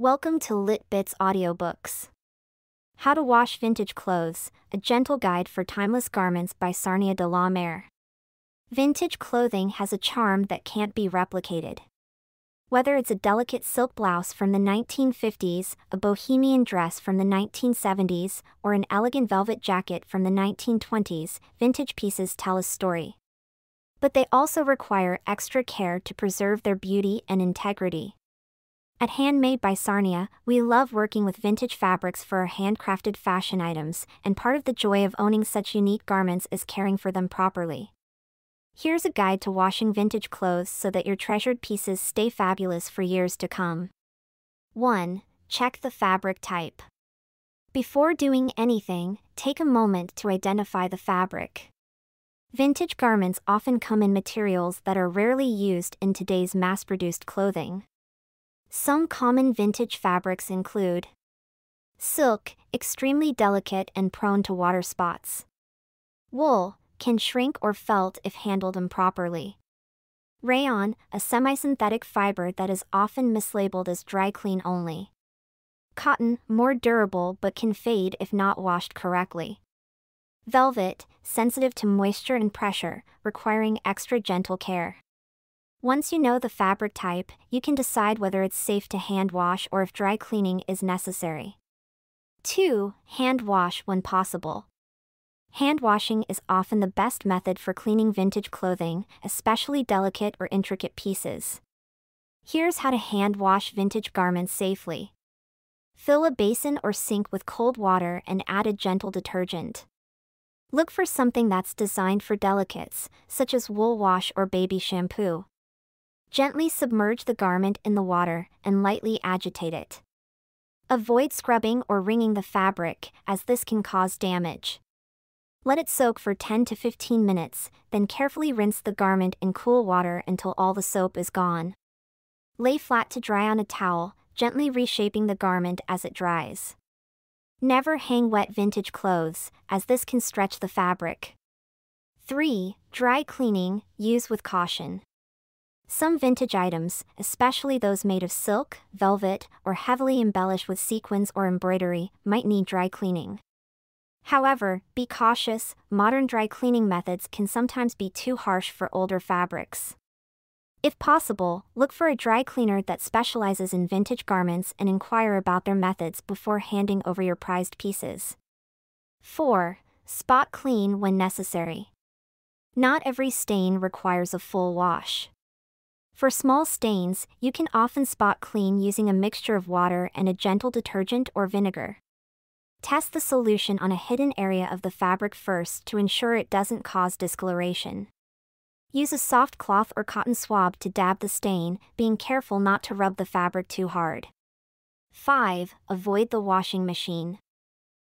Welcome to Lit Bits Audiobooks. How to Wash Vintage Clothes A Gentle Guide for Timeless Garments by Sarnia de la Mare. Vintage clothing has a charm that can't be replicated. Whether it's a delicate silk blouse from the 1950s, a bohemian dress from the 1970s, or an elegant velvet jacket from the 1920s, vintage pieces tell a story. But they also require extra care to preserve their beauty and integrity. At Handmade by Sarnia, we love working with vintage fabrics for our handcrafted fashion items, and part of the joy of owning such unique garments is caring for them properly. Here's a guide to washing vintage clothes so that your treasured pieces stay fabulous for years to come. 1. Check the fabric type. Before doing anything, take a moment to identify the fabric. Vintage garments often come in materials that are rarely used in today's mass produced clothing. Some common vintage fabrics include silk, extremely delicate and prone to water spots. Wool, can shrink or felt if handled improperly. Rayon, a semi-synthetic fiber that is often mislabeled as dry clean only. Cotton, more durable but can fade if not washed correctly. Velvet, sensitive to moisture and pressure, requiring extra gentle care. Once you know the fabric type, you can decide whether it's safe to hand wash or if dry cleaning is necessary. 2. Hand wash when possible. Hand washing is often the best method for cleaning vintage clothing, especially delicate or intricate pieces. Here's how to hand wash vintage garments safely. Fill a basin or sink with cold water and add a gentle detergent. Look for something that's designed for delicates, such as wool wash or baby shampoo. Gently submerge the garment in the water and lightly agitate it. Avoid scrubbing or wringing the fabric, as this can cause damage. Let it soak for 10 to 15 minutes, then carefully rinse the garment in cool water until all the soap is gone. Lay flat to dry on a towel, gently reshaping the garment as it dries. Never hang wet vintage clothes, as this can stretch the fabric. 3. Dry cleaning, use with caution. Some vintage items, especially those made of silk, velvet, or heavily embellished with sequins or embroidery, might need dry cleaning. However, be cautious, modern dry cleaning methods can sometimes be too harsh for older fabrics. If possible, look for a dry cleaner that specializes in vintage garments and inquire about their methods before handing over your prized pieces. 4. Spot clean when necessary. Not every stain requires a full wash. For small stains, you can often spot clean using a mixture of water and a gentle detergent or vinegar. Test the solution on a hidden area of the fabric first to ensure it doesn't cause discoloration. Use a soft cloth or cotton swab to dab the stain, being careful not to rub the fabric too hard. 5. Avoid the washing machine.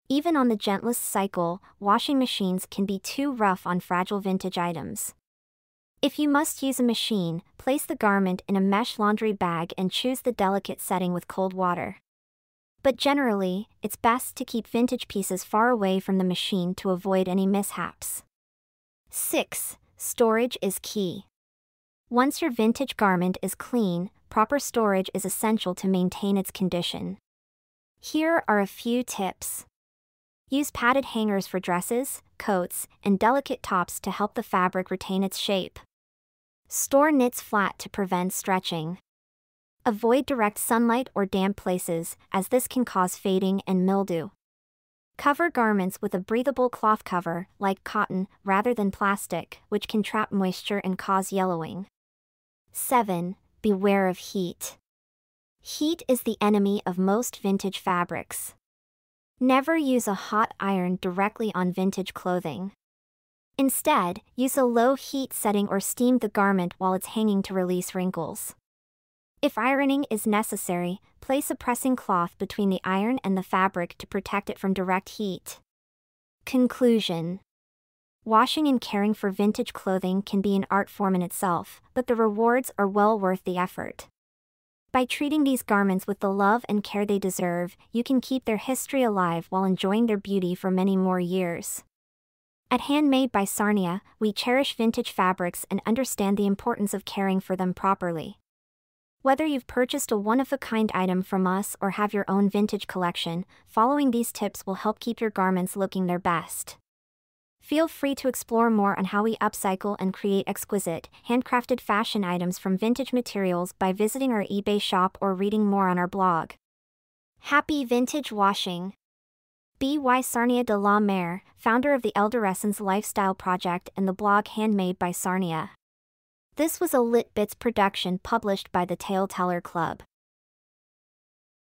Even on the gentlest cycle, washing machines can be too rough on fragile vintage items. If you must use a machine, place the garment in a mesh laundry bag and choose the delicate setting with cold water. But generally, it's best to keep vintage pieces far away from the machine to avoid any mishaps. 6. Storage is key. Once your vintage garment is clean, proper storage is essential to maintain its condition. Here are a few tips. Use padded hangers for dresses, coats, and delicate tops to help the fabric retain its shape. Store knits flat to prevent stretching. Avoid direct sunlight or damp places, as this can cause fading and mildew. Cover garments with a breathable cloth cover, like cotton, rather than plastic, which can trap moisture and cause yellowing. 7. Beware of heat. Heat is the enemy of most vintage fabrics. Never use a hot iron directly on vintage clothing. Instead, use a low heat setting or steam the garment while it's hanging to release wrinkles. If ironing is necessary, place a pressing cloth between the iron and the fabric to protect it from direct heat. Conclusion Washing and caring for vintage clothing can be an art form in itself, but the rewards are well worth the effort. By treating these garments with the love and care they deserve, you can keep their history alive while enjoying their beauty for many more years. At Handmade by Sarnia, we cherish vintage fabrics and understand the importance of caring for them properly. Whether you've purchased a one of a kind item from us or have your own vintage collection, following these tips will help keep your garments looking their best. Feel free to explore more on how we upcycle and create exquisite, handcrafted fashion items from vintage materials by visiting our eBay shop or reading more on our blog. Happy Vintage Washing! B.Y. Sarnia de la Mare, founder of the Eldorescence Lifestyle Project and the blog Handmade by Sarnia. This was a Lit Bits production published by the Tale Teller Club.